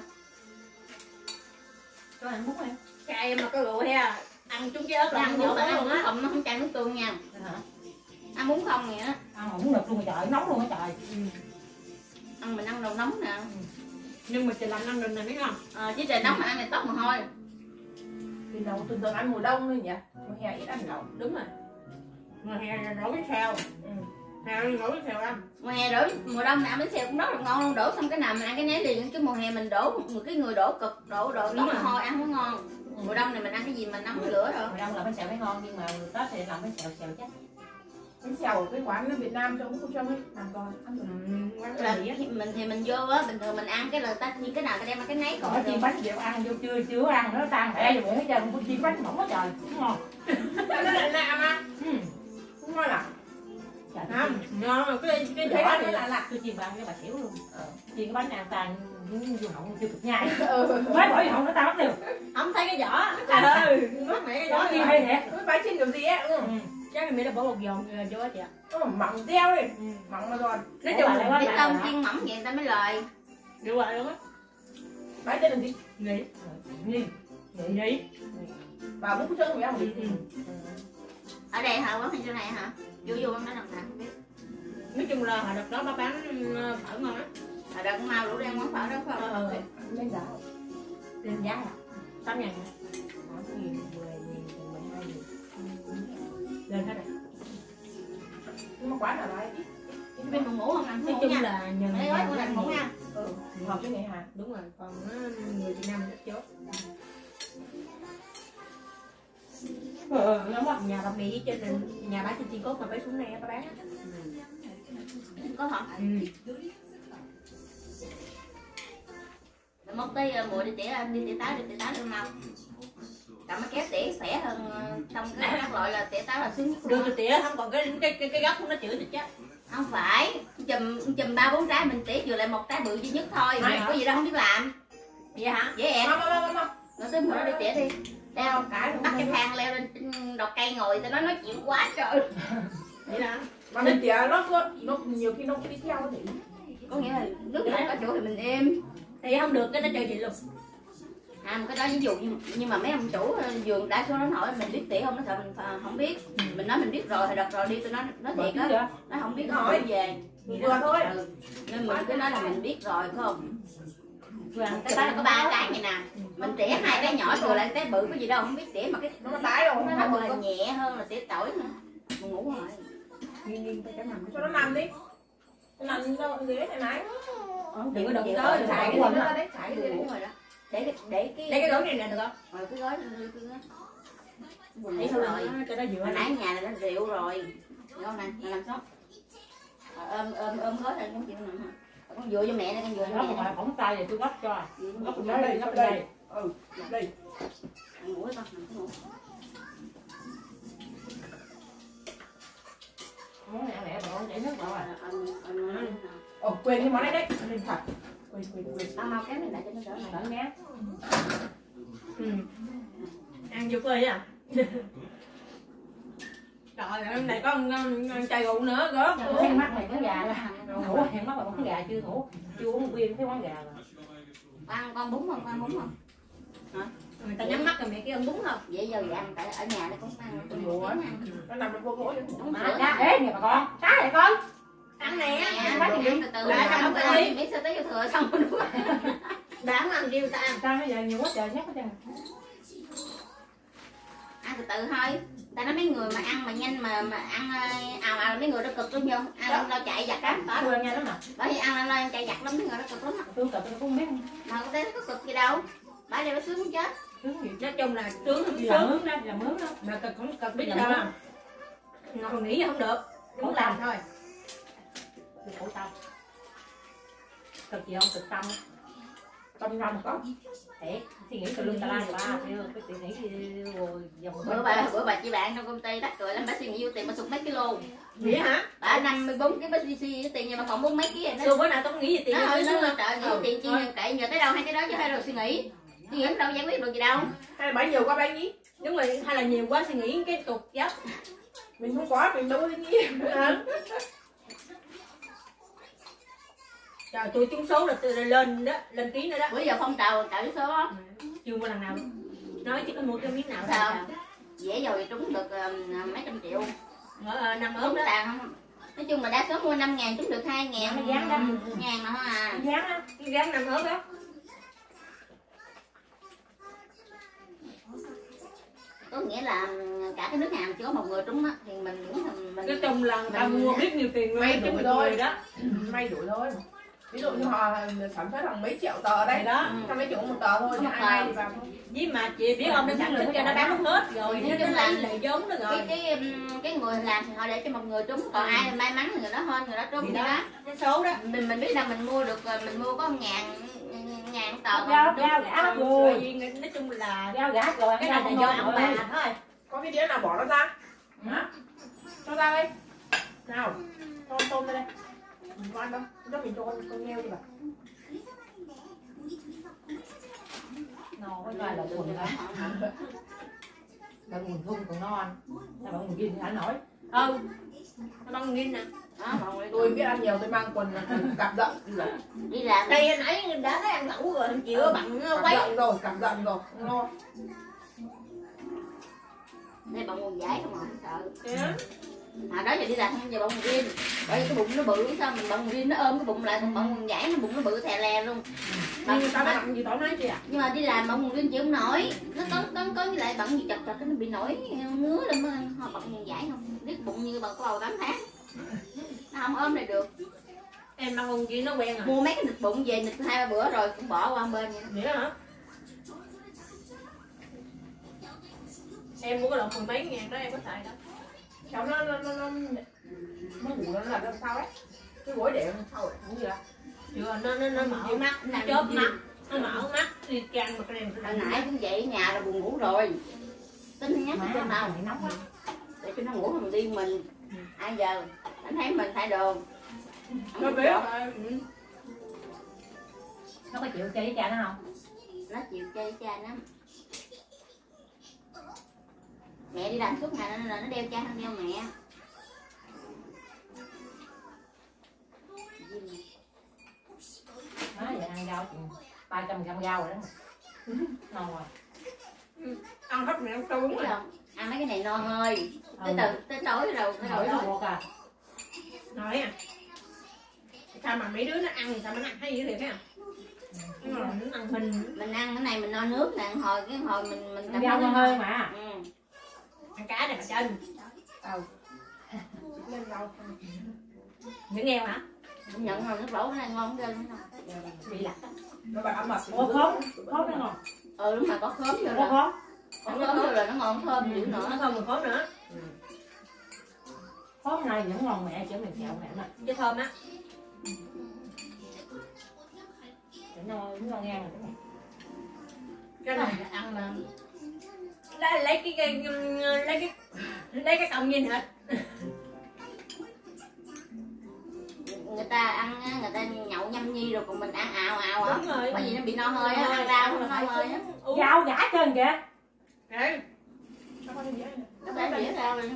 Cho ăn bún em. Cay mà có rượu ha Ăn chung cái ớt là ăn vô luôn á. Không nó không cay nước tương nha. Hả ăn bún không vậy á ăn bún nực luôn trời nóng luôn á trời. Ăn mình ăn đồ nóng nè Nhưng mà chị làm năm lần này biết không ờ, chứ trời nóng mà ăn này tóc mà thôi Thì đầu tuần tuần ăn mùa đông thôi nhỉ? Mùa hè ít ăn lẩu Đúng rồi. Mùa hè là nấu cái xèo. Ừ. Hè nấu cái xèo ăn. Mùa hè đổ mùa đông này ăn bánh xèo cũng rất là ngon luôn. Đổ xong cái nào mình ăn cái nấy liền cái mùa hè mình đổ một cái người đổ cực đổ đổ Đúng tóc rồi. mà thôi ăn không ngon. Mùa đông này mình ăn cái gì mình nóng lửa rồi. Mùa đông là bánh xèo mới ngon nhưng mà tết thì làm bánh xèo xèo chắc Bánh xèo ở cái quán ở Việt Nam cho cũng không cho ấy Làm coi ăn rồi là cái gì á? Mình thì mình vô á bình thường mình ăn cái là ta như cái nào ta đem cái nấy còn có thường bánh đều ăn vô chưa chưa ăn nó tan mẹ rồi hết trơn con chiên bánh bỏng quá trời đúng ngon Nó lạ lạ mà. Ừ. Không ngon à? Trời, Không, ngon cái cái cái thấy đó nó lạ lạ. Tôi chiên ba cái bà xỉu luôn. Chiên cái bánh ăn tan vô họng chưa kịp nhai. Ừ. Mới bỏ vô họng nó tan mất đều Không thấy cái vỏ Ừ, nó mẹ cái vỏ chi gì hay Cái bánh trên kiểu gì á? Ừ. ừ. Chắc là mẹ đã bỏ một giòn vô á chị ạ. Ừ. Nó mỏng teo đi Mỏng mà giòn. Nói chung bà là biết bà đâu hả? chiên mỏng vậy người ta mới lời. Đi hoài luôn á. Bán tên là gì? nghỉ. Nghỉ. Nghỉ. Nghỉ Và muốn chân người ăn ừ. gì? ừ. ở đây hả? Quán hình chỗ này hả? Vô vô ăn đó lần nào không biết. Nói chung là hồi đợt đó ba bán ờ, phở ngon á ở đây cũng mau rủ đang quán phở đó phải không ờ Lên giá. lên giá là tám ngàn. Tám nghìn, lên hết rồi Nhưng mà quán ở đây ít. bên phòng ngủ không ăn nói chung là nhờ gói của lành ngủ nha Ừ, hợp với ngày Hà. đúng rồi còn ờ, người Việt Nam rất chốt ờ nó mất nhà bà Mỹ trên nhà bán trên chi cốt mà phải xuống này bà bán á. có hả ừ. Móc tới ờ, mùa đi tỉa đi tỉa táo đi tỉa táo được mau cầm cái kéo tỉa khỏe hơn trong cái các loại là tỉa táo là sướng nhất đưa luôn cho tỉa không còn cái cái cái, cái gốc nó chửi thì chết không phải chùm chùm ba bốn trái mình tỉa vừa lại một trái bự duy nhất thôi hả? có gì đâu không biết làm. Vậy hả? Dễ em. Mau, mau, mau. rồi tới đó đi tỉa đi. Leo Cái bắt cái thang leo lên trên đọt cây ngồi tao nói nói chuyện quá trời. Vậy hả? Mà mình tỉa nó có- nó nhiều khi nó cũng đi theo thì có nghĩa là nước không có chỗ thì mình im thì không được cái nó chơi chị luôn à một cái đó ví dụ như nhưng mà mấy ông chủ ờ, vườn đa số nó hỏi mình biết tỉa không? Nó sợ mình không biết. Mình nói mình biết rồi thì đợt rồi đi. Tôi nói nói thiệt á. nó không biết nó hỏi về. Vừa thôi. ừ. nên mình cứ nói là mình biết rồi phải không? Cái đó là có ba cái vậy nè. Mình tỉa hai cái nhỏ rồi lại cái bự có gì đâu không biết tỉa mà cái Nó tái đâu, nó được. là nhẹ hơn là tỉa tỏi nữa. Buồn ngủ rồi Cho nó nằm đi. Nó nằm đâu ghế này này. đừng có đụng Chịu tới. xài cái gì đó đấy, thải cái gì ngủ rồi đó để cái để cái đây cái gấu này nè được không? Rồi cái gói cái gói buồn ngủ thấy thôi rồi cho nó dựa hồi nãy nhà này nó rượu rồi. Đâu nè mày làm sao Ờ, ôm ôm ôm gói này con chịu nè con dựa cho mẹ đây con dựa cho mẹ phỏng tay thì tôi gấp cho. Gấp bên đây gấp bên đây. Ừ, đây. ngủ con cái ngủ món này lẹ mà con chảy nước Ờ, à ôm Ồ, quên cái món này đấy. Lên thật. Quên, quên, quên. tao mau kéo này lại cho nó đỡ này đỡ ngát ừ. ăn vô cười à trời ơi hôm nay có con con chai rượu nữa gớt hang mắt mày có gà là ngủ hẹn mắt là con gà chưa ngủ? Chưa uống viên thấy quán gà rồi. Ăn con bún không? Con bún không? Người ta nhắm mắt rồi mẹ kia ăn bún không? Dễ giờ thì ăn tại ở nhà nó cũng ăn. Bùa á. Nó nằm trong vô gỗ má sữa. cá ế nè bà con. Cá này con ăn nè ăn bác gì từ từ. Ăn từ miếng sữa tới vô thừa xong rồi đúng đã ăn kêu ta ăn? Sao bây giờ nhiều quá trời nhắc hết trơn ăn từ từ thôi. Ta nói mấy người mà ăn mà nhanh mà mà ăn ờ, ào ào mấy người đó cực lắm không ăn lo chạy giặt lắm đó tôi ăn nhanh lắm mà bởi vì ăn lo chạy giặt lắm mấy người đó cực lắm tôi cặp tôi cũng biết. Mà có tế có cực gì đâu. Bà đây bà sướng muốn chết nói chung là sướng không là mướn đó là mướn đó. Mà cực không cực biết sao không? Ngồi nghĩ không được. Muốn làm. thôi tôi khổ tâm. Cực gì không cực tâm. Tâm nằm có. thiệt suy nghĩ từ lưng tà la ba cái suy nghĩ rồi dòng bữa bà bữa bà chị bạn trong công ty đắt rồi lắm bà suy nghĩ vô tiền bà sụt mấy kilo. Vậy hả? Bà 54 cái bác BC tiền nhưng mà còn bốn mấy ký rồi tôi bữa nào không nghĩ gì tiền nó tôi nó trời nhiều tiền chi kệ nhờ tới đâu hay tới đó chứ hay rồi suy nghĩ. Suy nghĩ đâu giải quyết được gì đâu. Hay là bánh nhiều quá bánh ý. đúng rồi hay là nhiều quá suy nghĩ cái tụt dốc Mình không có, mình đâu có nghĩ. trời tôi trúng số là tôi lên đó lên ký nữa đó. Bữa giờ phong trào cạo số. Đó chưa có lần nào. Nói chứ có mua cái miếng nào Sao? sao dễ rồi trúng được ờ, mấy trăm triệu. Ở ờ, năm trúng đó. tàn không? Nói chung là đa số mua 5 ngàn trúng được 2 ngàn. Nó dán đó. ngàn mà thôi à. Dán á cái dán năm ốm đó. Có nghĩa là ừ, cả cái nước hàng chỉ có một người trúng á thì mình cũng mình cái mình trong lần ta mua biết nhiều tiền luôn. May chục đuổi thôi. đó. May đuổi thôi. Ví dụ như họ sản xuất bằng mấy triệu tờ đây. Thì đó Trăm mấy triệu một tờ thôi, Một thì ai vào thôi. với mà chị biết ông nó sản xuất cho nó bán hết rồi Nói nó chung lấy là- lại vốn đó rồi cái cái cái người làm thì họ để cho một người trúng còn ai may mắn thì người đó hơn người đó trúng thì đó đó cái số đó mình mình biết là mình mua được ờ, mình mua có ngàn ngàn tờ giao giao gã rồi. nói chung là giao gác rồi cái này là do ông bà thôi Có cái đĩa nào bỏ nó ra. Hả? Cho ra đây. Nào. Cho con tôm ra đây. Mình có ăn. Cho mình cho con con heo đi bà. no cái là buồn lắm. Là buồn không còn non là kia thì hả nổi ừ nó bông nghìn nè. Đó tôi biết ăn nhiều tôi mang quần là giận rồi đi làm đây anh ấy đã thấy ăn lẩu rồi không chịu bằng cặp quấy. giận rồi cặp giận rồi. Ngon. Đây bằng quần giải không mà không sợ. Mà đó giờ đi làm không giờ bông riêng bởi vì cái bụng nó bự sao mình bông riêng nó ôm cái bụng lại còn bông quần giải nó bụng nó bự thè lè luôn. Mà, nhưng người ta mà, bận gì tao nói chị à nhưng mà đi làm bông quần riêng chịu không nổi. Nó có có có với lại bận gì chật chật nó bị nổi ngứa lên mới họ bận quần giải không? Biết bụng như có bầu 8 tháng. Nó không ôm này được. Em bằng con chị nó quen rồi. Mua mấy cái nịch bụng về nịch hai ba bữa rồi cũng bỏ qua bên vậy đó. Hả? Em mua cái lon mười mấy ngàn đó em có xài đâu cháu nó nó nó nó nó ngủ nó làm sao ấy? Cái gối để làm sao cũng gì à chưa nó nó nó mở mắt nó chớp mắt nó mở mắt đi can mà cái này hồi nãy cũng vậy nhà là buồn ngủ rồi. Tính nhắc cho nào nóng quá. Để cho nó ngủ mình đi mình. Ai giờ? Anh thấy mình thay đồ. Nó Không biết ừ. nó có chịu chơi với cha nó không? Nó chịu chơi cha nó mẹ đi làm suốt ngày nên là nó đeo cha hơn đeo mẹ. Đó vậy ăn rau ba trăm gram rau rồi đó ngon rồi. Ăn hết miệng tôi đúng rồi. ăn mấy cái này no hơi tới Ừ. từ tới tối rồi tới rồi ruột à. Nói à. Sao mà mấy đứa nó ăn thì sao mà nó ăn hay dữ nhưng mà nó ăn hình mình ăn cái này mình no nước nè hồi cái hồi mình mình ăn rau ngon hơn mà. Ừ. ăn cá này mà chân ừ. Những nghèo hả? Công nhận rồi nước lẩu này ngon ghê lắm bị á. Nó bạn ăn mập. Ô khóm khóm nó ngon. Ừ đúng mà có khóm vô ô rồi khóm có khóm vô rồi nó ngon thơm dữ nó nữa thơm một khóm nữa khóm này vẫn ngon mẹ chứ mình kẹo mẹ mà. Chứ thơm á. Nó nó ngang rồi cái này ăn là lấy, lấy cái, cái lấy cái lấy cái cọng nhìn hết người ta ăn á, người ta nhậu nhâm nhi rồi còn mình ăn ào ào á đúng rồi. Bởi vì nó bị no hơi á ăn rau nó no hơi á. Rau giả trơn kìa. Đấy. nó rồi.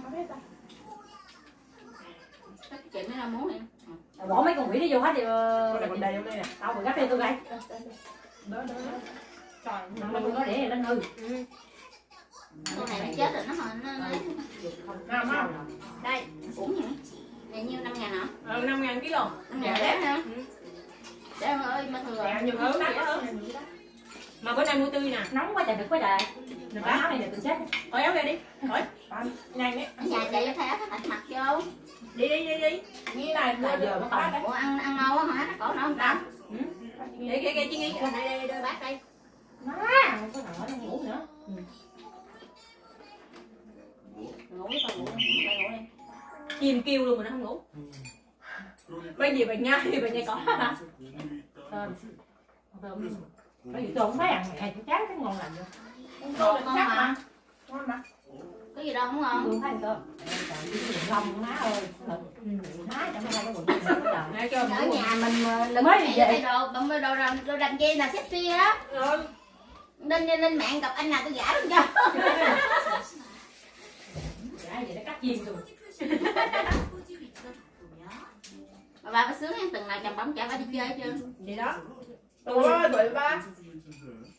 Ra muốn em bỏ mấy con quỷ nó vô hết này còn đây nè. tao gấp đây tôi gãy Đó, đó. Trời, nó có để nó hư Ừ. con này nó chết rồi nó nó nó Nào, nào. đây. Uống nhỉ này nhiêu? Năm ngàn hả? Ừ, 5 ngàn ký lon năm ngàn Dạ, đấy hả? Ừ. để em ơi mà thừa Dạ, nhiều Ừ, hơn. mà bữa nay mua tươi nè. Nóng quá trời được quá trời. Được bán bác này là tôi chết. Khỏi áo ra đi. Khỏi. Nhanh đấy. ở nhà chạy cho thay áo thạch mặc vô. Đi đi đi đi. Như này, Tại giờ nó còn. đấy. ủa ăn ăn quá hả? Có nó không ta? Đi đi đi chứ nghĩ đây đây đây bác đây má không có ở nó ngủ nữa ngủ con ngủ đi ngủ đi. Chim kêu luôn mà nó không ngủ bây giờ bà nhai thì bà nhai cỏ hả? Thơm bởi vì tôi không thấy ăn mẹ tôi chán cái ngon lành nữa ngon ngon mà. Ngon mà. có gì đâu không ngon. Không thấy cơ lòng má ơi má chẳng hay cái quần bây ở nhà mình mà lần Mới về. cái đồ bằng đồ đồ đồ đành dây là sexy rồi nên lên mạng gặp anh nào tôi giả luôn cho dạ vậy? Nó cắt chim tôi mà bà có sướng em từng nào chồng bóng chở bà đi chơi chưa? Vậy đó. Ủa, tuổi ba.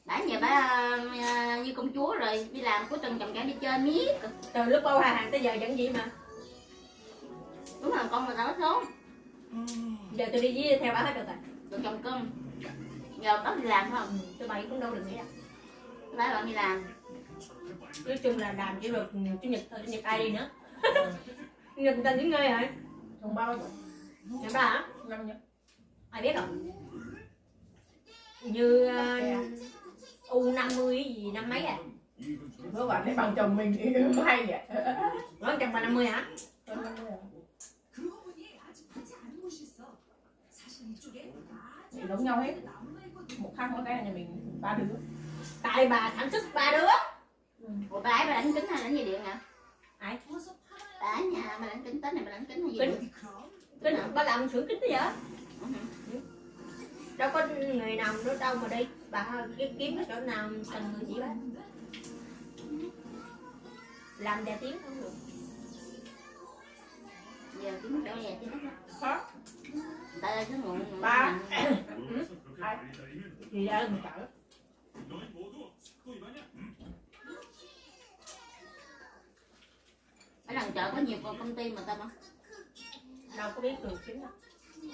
đã giờ bà ờ, như công chúa rồi. Đi làm cuối tuần chồng chở đi chơi miết. Từ lúc bao hà hàng tới giờ vẫn vậy mà. Đúng là con người ta nói số giờ tôi đi với theo bà hết được rồi được chồng cưng. Giờ có đi làm không? Tôi bày cũng đâu được nghĩa đâu lấy bạn đi làm nói chung là làm chỉ được chủ nhật thôi chủ nhật ai đi nữa? Chủ nhật người ta nghỉ ngơi rồi Chồng bao nhận ba hả? Năm nhỉ? ai biết không như uh, u 50 gì năm mấy à? Bữa bạn thấy bằng chồng mình thì hay nhỉ? nói chồng bà 50 hả? Thì giống nhau hết. Một khác mỗi cái là nhà mình ba đứa. tại bà sản xuất ba đứa ủa bà ấy bà đánh kính hay đánh dây điện hả? Ai? Bà ở nhà bà đánh kính tết này bà đánh kính hay gì? Kính. Kính. Bà làm xưởng kính tới giờ đâu có người nào đâu đâu mà đi. Bà kiếm kiếm cái chỗ nào cần người chỉ bà làm vài tiếng không được. Giờ kiếm chỗ nhà chứ Hả? tại đây cứ ngủ Ba. Thì ra mình chở. Ở lần chợ có nhiều công ty mà ta mà Đâu có biết được chính đâu.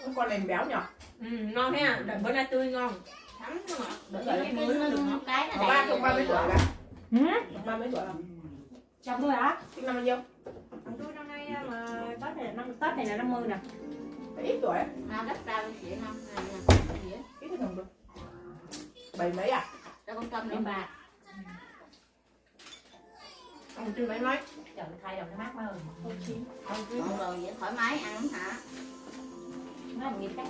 Con con lên béo nhở? Ừ, ngon ha. Đợt bữa nay tươi ngon. Thấm nó ngọt. Cái đợi cái em mới nó được ngọt. cái nó Có ba chục ba mấy tuổi? Ừ. Ba mấy tuổi không? Chồng tôi hả? Sinh năm bao nhiêu? Chồng tôi năm nay à, mà Tết này là năm Tết này là 50 nè. Phải ít tuổi. à đất tao chị năm này nè Ít được. Bảy mấy à? tao con tâm nữa Em bà. Ông chưa mấy mấy. Chồng thay đồng cái mát mà ơi. Không chín. Không rồi vậy thoải mái ăn hả Nó là nghiệp khác.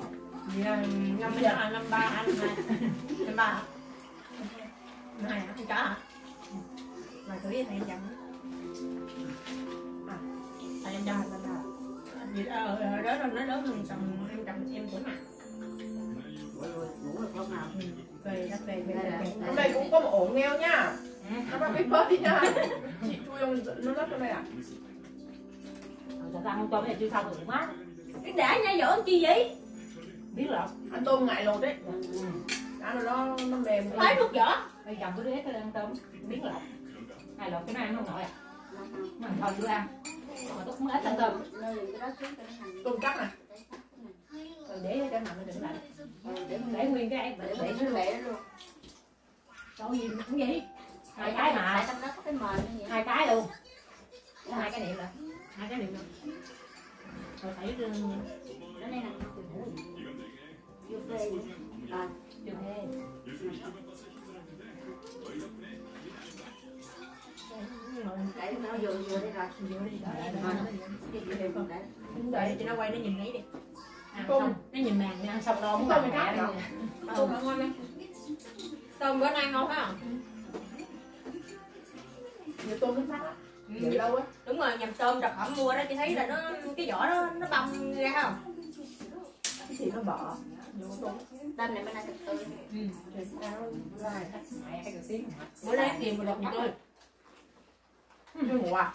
Là Năm bây giờ là năm ba anh này. Năm ba hả? Năm hai hả? Mà thử đi thầy em chồng. À, thầy em chồng. Đó, ờ, đó, đó, nó lớn hơn chồng em chồng em tuổi mà. ngủ được lúc nào Về đó về về về. Hôm nay cũng có một ổ nghèo nha. Ừ. Nó biết bớt đi nha. Chị chui ông nó rất trong đây à? Thật ra không cho cái này chưa xong rồi má. Biết đã nha giỡn chi vậy? Biết rồi. Ăn tôm ngại lột đấy. Ăn rồi nó nó mềm. Lấy nước vỏ Bây giờ cứ đứa cái ăn tôm. Biến lọc Hai lọc cái này ăn không nổi à. Mà thôi chưa ăn. Mà tôi không ít ăn tôm. Cái đó nó Tôm chắc này. Rồi để cho nằm đừng lạnh Ừ, để Để nguyên cái để để để nó lẹ luôn. Đâu gì cũng vậy Hai cái mà. Trong đó có cái mền Hai cái luôn. Hai cái niệm rồi. Hai cái niệm rồi. Rồi phải nó đây là vô phê rồi. Thế để nó vô vô đây rồi. Gì đều không để. Đợi cho nó quay nó nhìn lấy đi. Ăn xong, nó nhìn màn đi ăn xong đâu không Tôm mẹ? Tôm ngon lắm Tôm bữa nay ngon phải không? Nhiều tôm nó chắc á. Ừ, lâu á. đúng rồi nhầm tôm đặc phẩm mua đó chị thấy là nó cái vỏ nó nó bong ra không? Cái gì nó bỏ. Tâm này bên đây thật tươi. Ừ. Bữa nay tìm một lọc tươi. Chưa ngủ à?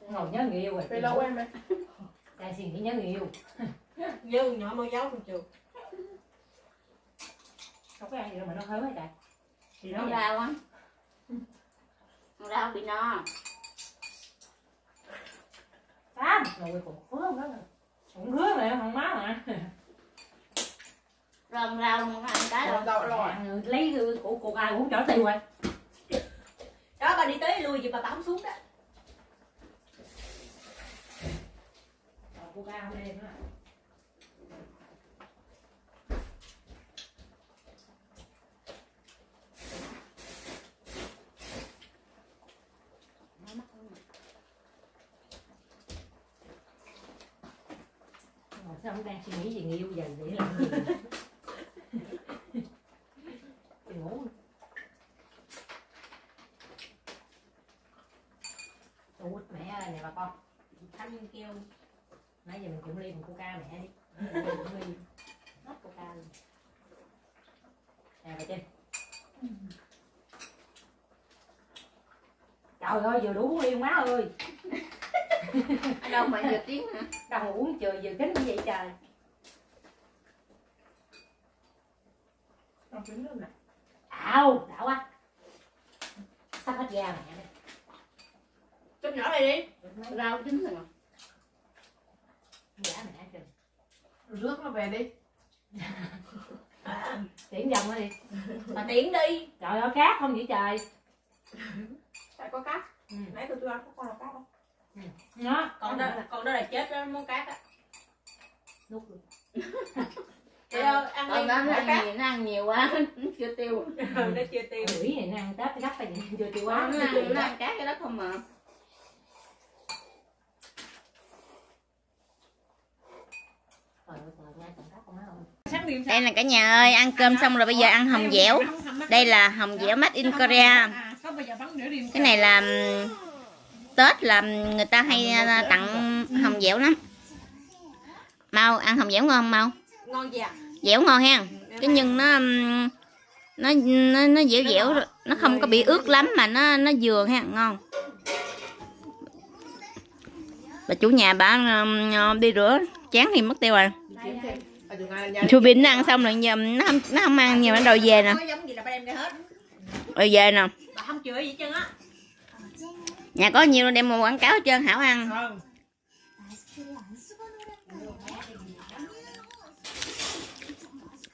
ngồi nhớ người yêu rồi. Về lâu em ấy. đại xin nghĩ nhớ người yêu nhớ nhỏ môi giáo trong trường không có ăn gì đâu mà nó thơm hết trời. Thì nó nó vậy nó đau bị no. Tám. Ngồi còn khứa không đó cũng khứa mà không má mà rơm rau không có ăn cái đâu đậu rồi. lấy cái của cô ai cũng trở tiêu rồi. Đó bà đi tới lui gì bà bám xuống đó. Cô cao lên đó Mà sao ông đang suy nghĩ gì người yêu dần để làm gì? Ngủ. Tôi quýt mẹ ơi, nè bà con. Thanh kêu Nãy giờ mình cũng ly một coca mẹ đi. Mình cũng ly Hết coca luôn. Nè bà trên. Trời ơi, vừa đủ ly má ơi. đâu mà giờ tiếng hả Đâu uống trời vừa kính như vậy trời Còn trứng nữa nè. Ào, đã quá Sắp hết da mẹ Chút nhỏ này đi. rau chín rồi Giả mẹ trời Rước nó về đi. Tiễn dòng nó đi Mà tiễn đi Trời ơi cát không vậy trời Tại có cát. ừ. Nãy tôi tôi ăn có con là cát không? Nó. Con đó, con đó là chết đó, món cát á Nuốt luôn. Trời ơi, ăn đi. Món ăn cát nhiều nó ăn nhiều quá nó chưa tiêu. Nó chưa tiêu. Quỷ này nó ăn tết cái gấp này chưa tiêu quá. Nó ăn nó ăn cá cái đó không mà cát đây là cả nhà ơi ăn cơm xong rồi bây giờ ăn hồng dẻo. Đây là hồng dẻo made in Korea. cái này là Tết là người ta hay à, tặng hồng dẻo lắm. Mau ăn hồng dẻo ngon không mau? Ngon gì à? dẻo ngon ha cái nhân nó nó nó nó dẻo dẻo nó không có bị ướt lắm mà nó nó vừa ha ngon. Bà chủ nhà bà um, đi rửa chén thì mất tiêu rồi. Bin nó ăn xong rồi giờ nó không nó không ăn nhiều nó đòi về nè. Rồi về nè bà không chửi gì hết trơn á nhà có nhiều đem một quảng cáo hết trơn hảo ăn. Không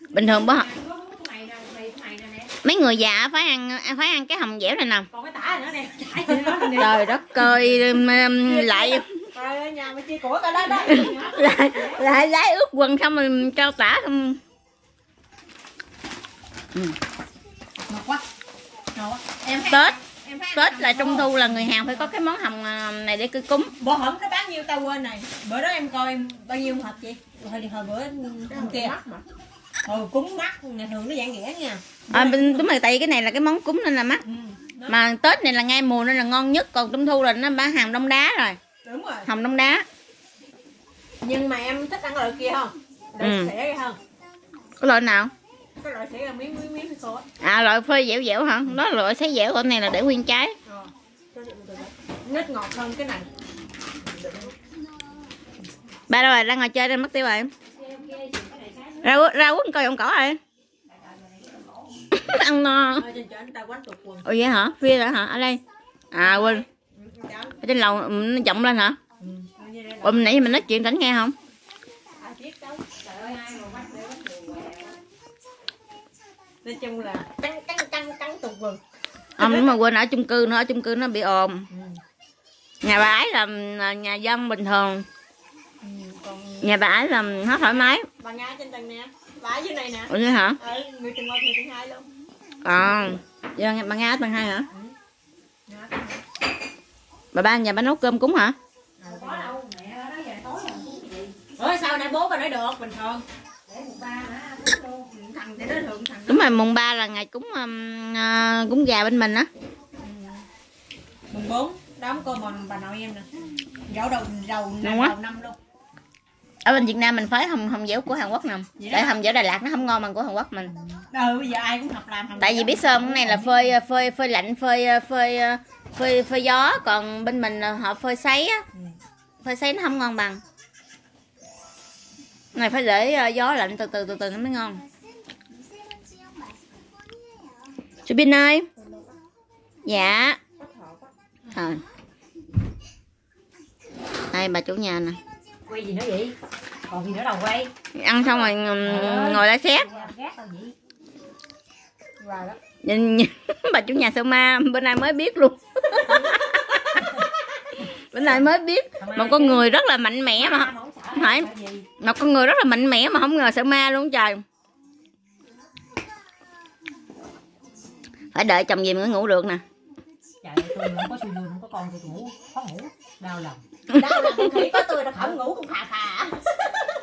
bình thường bó mấy người già phải ăn phải ăn cái hồng dẻo này nè. Trời đất ơi um, lại. Trời ơi, nhà mày chia của cả đó đó. Lại lại lái ướt quần xong rồi cho tả không. Ngọt quá. Ngọt quá. Em thấy tết tết là trung thu là người hàng phải có cái món hồng à, này để cưới cúng. Bữa hổm nó bán nhiêu tao quên này. Bữa đó em coi bao nhiêu hộp chị? Hồi hồi bữa hôm kia. Hồi cúng mắt ngày thường nó dạng ghẻ nha. À, đúng rồi tại vì cái này là cái món cúng nên là mắc. Ừ. mà tết này là ngay mùa nên là ngon nhất còn trung thu là nó bán hàng đông đá rồi. Đúng rồi. Hồng đông đá. Nhưng mà em thích ăn loại kia không? Loại Ừ. xẻ không? Cái loại nào cái loại là miếng miếng miếng khô á à loại phơi dẻo dẻo hả? Đó là loại sấy dẻo còn này là để nguyên trái. Ờ. nết ngọt hơn cái này. Ba đâu rồi? Ra ngoài chơi đây mất tiêu rồi. Ra ra quất coi giọng cỏ rồi. Ăn no. Ồ vậy hả? Phía rồi hả? Ở đây. À quên. Ở trên lầu ừ, nó trọng lên hả? Ừ, ồ nãy mình nói chuyện đánh nghe không ai biết đâu trời ơi ai mà quánh để quánh đường nói chung là căng căng căng căng tụt quần. Không đúng mà quên ở chung cư nữa ở chung cư nó bị ồn. Ừ. nhà bà ấy là nhà dân bình thường. Ừ, còn nhà bà ấy là hết thoải mái. Bà nga trên tầng nè. Bà ở dưới này nè. Ủa vậy hả? Ở người tầng một người tầng hai luôn. Còn giờ bà nga ở tầng hai hả? Hai. bà ba nhà bà nấu cơm cúng hả? Có đâu. Mẹ đó giờ tối là cũng gì? Ủa sao nãy bố bà nói được bình thường? Để một ba hả? Thằng đúng rồi mùng ba là ngày cúng um, à, cúng gà bên mình á. Mùng bốn đám cơm mà bà nội em nè. Dỗ đầu đầu quá. đầu năm luôn. Ở bên Việt Nam mình phái hồng hồng dẻo của Hàn Quốc nè. Tại hồng dẻo Đà Lạt nó không ngon bằng của Hàn Quốc mình. Ừ bây giờ ai cũng học làm tại vì biết sao cái này là phơi phơi phơi lạnh phơi phơi phơi phơi gió. Còn bên mình họ phơi sấy á. Ừ. phơi sấy nó không ngon bằng. Này phải để ờ, gió lạnh từ từ từ từ nó mới ngon Chị Bin ơi dạ. À. đây bà chủ nhà nè. Quay gì nữa vậy? Còn gì nữa đâu quay? Ăn xong rồi ừm, ngồi lại xét nhìn, nhìn bà chủ nhà sao ma bữa nay mới biết luôn. Bữa nay mới biết. Một con người rất là mạnh mẽ mà. Phải. Một con người rất là mạnh mẽ mà không ngờ sợ ma luôn trời phải đợi chồng về mới ngủ được nè. Trời tôi không có suy lương không có con tôi ngủ khó ngủ đau lòng. Đau lòng khi có tôi là không ngủ cũng khà khà.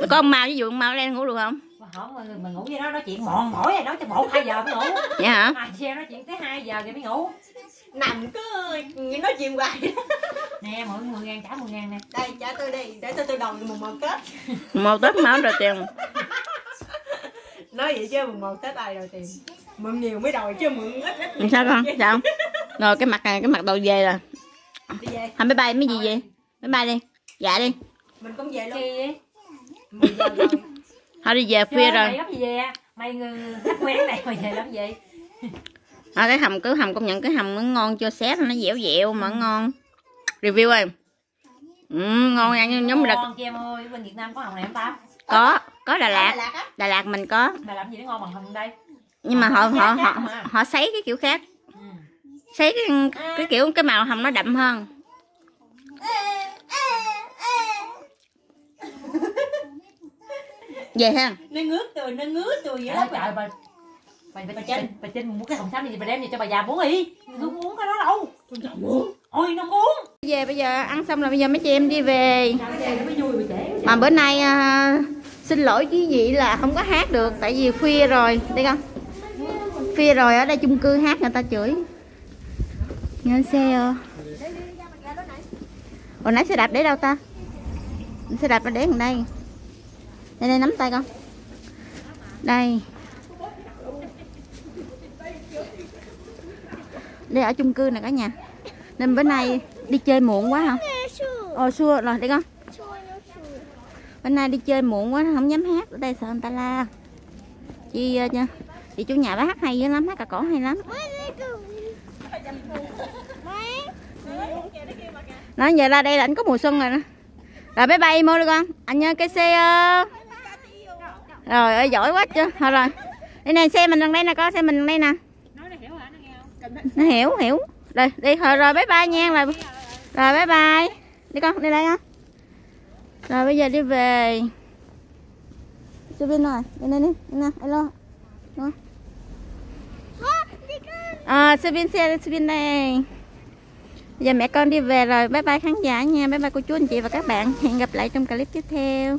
Có ông mau ví dụ ông mau lên ngủ được không? Không mà, ngủ với nó nói chuyện mòn mỏi rồi nói cho một hai giờ mới ngủ. Vậy hả? Mà xe nói chuyện tới 2 giờ thì mới ngủ. Nằm cứ nói chuyện hoài. Nè mọi người ngàn trả 10 ngàn nè. Đây trả tôi đi để tôi tôi đầu mùng một tết. Một tết máu rồi tiền nói vậy chứ mùng một tết ai đòi tiền mượn nhiều mới đòi chứ mượn ít ít sao con? Sao rồi cái mặt này cái mặt đầu về rồi. Đi về. Thôi bye bye mấy gì vậy? Bye bye đi. Dạ đi. Mình cũng về luôn. Rồi. Thôi đi về khuya rồi. gấp gì về mày người quen này mày về lắm vậy? À, cái hầm cứ hầm công nhận cái hầm nó ngon cho xếp nó dẻo dẻo mà ngon. Review ơi. Ừ, ngon ăn giống là ngon kia em ơi bên Việt Nam có hồng này không ta có có. Đà Đà Lạt. Lạt á? Đà Lạt mình có. Mày làm gì để ngon bằng hồng đây. Nhưng mà họ họ họ mà. họ sấy cái kiểu khác. Ừ. sấy cái, cái kiểu cái màu hồng nó đậm hơn. Về ha. Nó ngước tôi nó ngứa tôi vậy đó. Trời bà bà bà Trinh. bà Trinh muốn cái hồng xám gì bà đem về cho bà già uống đi. Không uống cái đó đâu. Ôi nó không uống về bây giờ ăn xong là bây giờ mấy chị em đi về. Nó mà bữa nay à, xin lỗi chứ gì là không có hát được tại vì khuya rồi. Đi con. Khuya rồi ở đây chung cư hát người ta chửi. Nghe xe à. hồi nãy xe đạp để đâu ta? Xe đạp nó để gần đây. Đây đây nắm tay con. Đây. Đây ở chung cư này cả nhà. Nên bữa nay đi chơi muộn quá hả? Ồ xua. Rồi đi con Bên nay đi chơi muộn quá không dám hát. Ở đây sợ người ta la. Chị ờ, nha. Chị chủ nhà bác hát hay dữ lắm Hát cả cổ hay lắm. Nói giờ ra đây là anh có mùa xuân rồi đó. Rồi bye bye mua đi con Anh nhớ cái xe. Ờ, rồi ơi giỏi quá chưa Thôi rồi. Đây nè xe mình đằng đây nè con xe mình đằng đây nè. Nó hiểu hiểu. Rồi đi rồi, rồi bye bye nha. Rồi, rồi bye bye. Đi con đi đây con. Rồi bây giờ đi về. Sư Vinh rồi Đi đây đi Đi nè alo. Đó. À, Sư Vinh xe Sư Vinh đây Giờ mẹ con đi về rồi. Bye bye khán giả nha. Bye bye cô chú anh chị và các bạn. Hẹn gặp lại trong clip tiếp theo